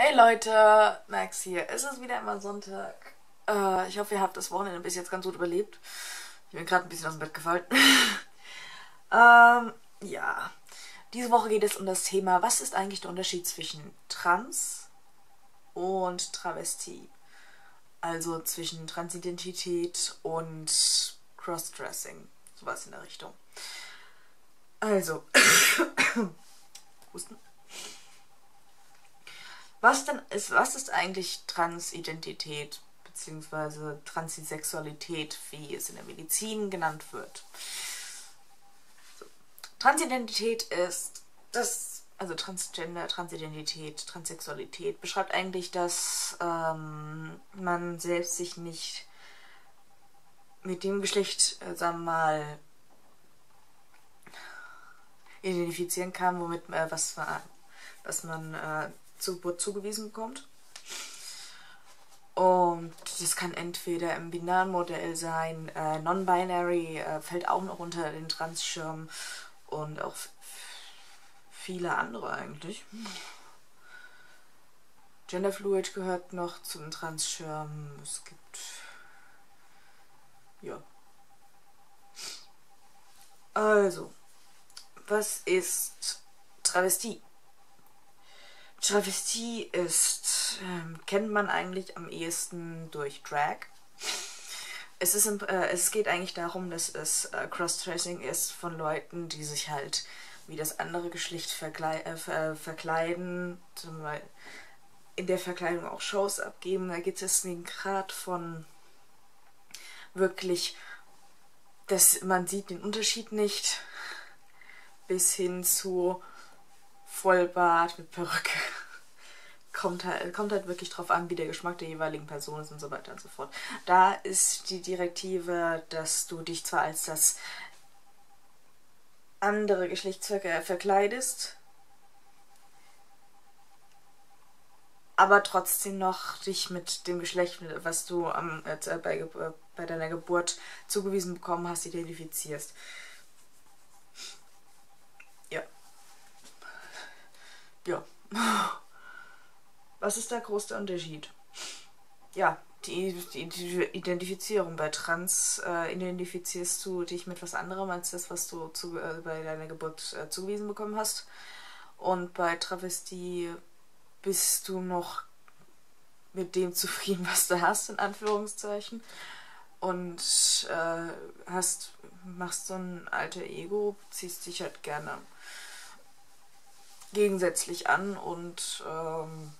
Hey Leute, Max hier. Es ist wieder immer Sonntag. Äh, ich hoffe, ihr habt das Wochenende bis jetzt ganz gut überlebt. Ich bin gerade ein bisschen aus dem Bett gefallen. ähm, ja. Diese Woche geht es um das Thema, was ist eigentlich der Unterschied zwischen Trans und Travestie? Also zwischen Transidentität und Crossdressing. Sowas in der Richtung. Also. Husten. Was denn ist, was ist eigentlich Transidentität bzw. Transisexualität, wie es in der Medizin genannt wird? So. Transidentität ist das, also Transgender, Transidentität, Transsexualität beschreibt eigentlich, dass ähm, man selbst sich nicht mit dem Geschlecht, äh, sagen wir mal, identifizieren kann, womit äh, was, was man äh, zu, zugewiesen bekommt. Und das kann entweder im binären Modell sein, äh, non-binary äh, fällt auch noch unter den Transschirm und auch viele andere eigentlich. Genderfluid gehört noch zum Transschirm. Es gibt ja. Also, was ist Travestie? Travestie ist, ähm, kennt man eigentlich am ehesten durch Drag. Es, ist, äh, es geht eigentlich darum, dass es äh, Cross-Tracing ist von Leuten, die sich halt wie das andere Geschlecht verkle äh, ver verkleiden, in der Verkleidung auch Shows abgeben. Da gibt es den Grad von wirklich, dass man sieht den Unterschied nicht, bis hin zu Vollbart mit Perücke. Kommt halt, kommt halt wirklich drauf an, wie der Geschmack der jeweiligen Person ist und so weiter und so fort. Da ist die Direktive, dass du dich zwar als das andere Geschlechtsverkehr verkleidest, aber trotzdem noch dich mit dem Geschlecht, was du am, äh, bei, äh, bei deiner Geburt zugewiesen bekommen hast, identifizierst. Ja. Was ist der größte Unterschied? Ja, die, die, die Identifizierung. Bei Trans äh, identifizierst du dich mit was anderem als das, was du zu, äh, bei deiner Geburt äh, zugewiesen bekommen hast. Und bei Travestie bist du noch mit dem zufrieden, was du hast, in Anführungszeichen. Und äh, hast, machst so ein alter Ego, ziehst dich halt gerne gegensätzlich an und ähm,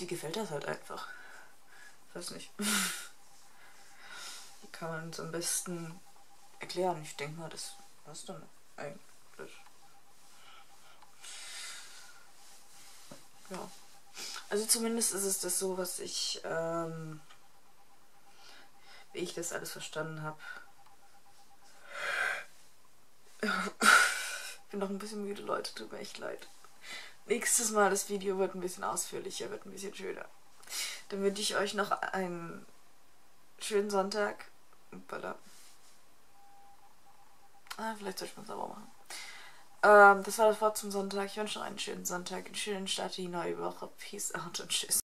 die gefällt das halt einfach. Ich weiß nicht. Wie kann man es am besten erklären? Ich denke mal, das passt dann eigentlich. Ja. Also zumindest ist es das so, was ich, ähm, wie ich das alles verstanden habe bin noch ein bisschen müde, Leute. Tut mir echt leid. Nächstes Mal das Video wird ein bisschen ausführlicher, wird ein bisschen schöner. Dann wünsche ich euch noch einen schönen Sonntag. Balla. Ah, vielleicht soll ich mal sauber machen. Ähm, das war das Wort zum Sonntag. Ich wünsche noch einen schönen Sonntag, einen schönen Start in die neue Woche. Peace out und tschüss.